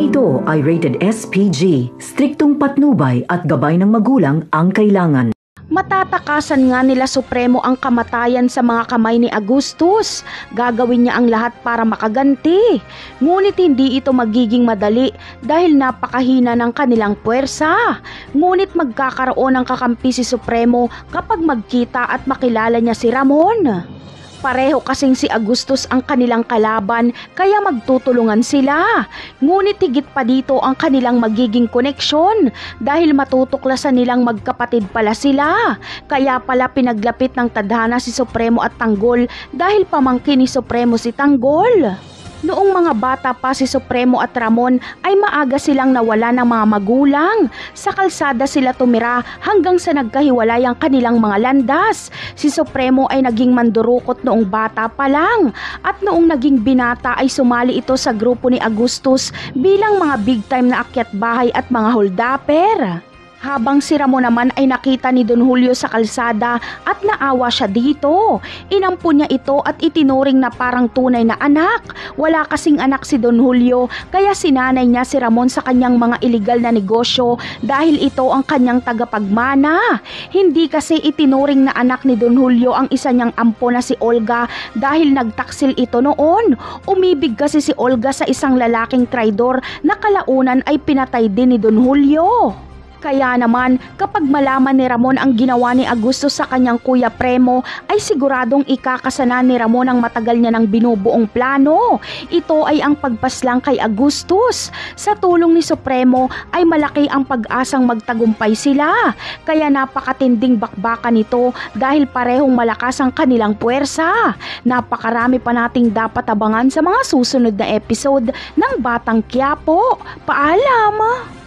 ito ay rated SPG. Striktong patnubay at gabay ng magulang ang kailangan. Matatakasan nga nila Supremo ang kamatayan sa mga kamay ni Agustus. Gagawin niya ang lahat para makaganti. Ngunit hindi ito magiging madali dahil napakahina ng kanilang puwersa. Ngunit magkakaroon ng kakampi si Supremo kapag magkita at makilala niya si Ramon. Pareho kasing si Agustus ang kanilang kalaban kaya magtutulungan sila. Ngunit higit pa dito ang kanilang magiging koneksyon dahil matutuklasan nilang magkapatid pala sila. Kaya pala pinaglapit ng tadhana si Supremo at Tanggol dahil pamangkin ni Supremo si Tanggol. Noong mga bata pa si Supremo at Ramon ay maaga silang nawala ng mga magulang. Sa kalsada sila tumira hanggang sa nagkahiwalay ang kanilang mga landas. Si Supremo ay naging mandurukot noong bata pa lang at noong naging binata ay sumali ito sa grupo ni Agustus bilang mga big time na akyat bahay at mga holdapper. Habang si Ramon naman ay nakita ni Don Julio sa kalsada at naawa siya dito. Inampo niya ito at itinuring na parang tunay na anak. Wala kasing anak si Don Julio kaya sinanay niya si Ramon sa kanyang mga iligal na negosyo dahil ito ang kanyang tagapagmana. Hindi kasi itinuring na anak ni Don Julio ang isa niyang ampo na si Olga dahil nagtaksil ito noon. Umibig kasi si Olga sa isang lalaking traidor na kalaunan ay pinatay din ni Don Julio. Kaya naman, kapag malaman ni Ramon ang ginawa ni Augusto sa kanyang kuya Premo, ay siguradong ikakasana ni Ramon ang matagal niya ng binubuong plano. Ito ay ang pagpaslang kay Augustus. Sa tulong ni Supremo ay malaki ang pag-asang magtagumpay sila. Kaya napakatinding bakbakan nito dahil parehong malakas ang kanilang puwersa. Napakarami pa nating dapat abangan sa mga susunod na episode ng Batang Quiapo. Paalam!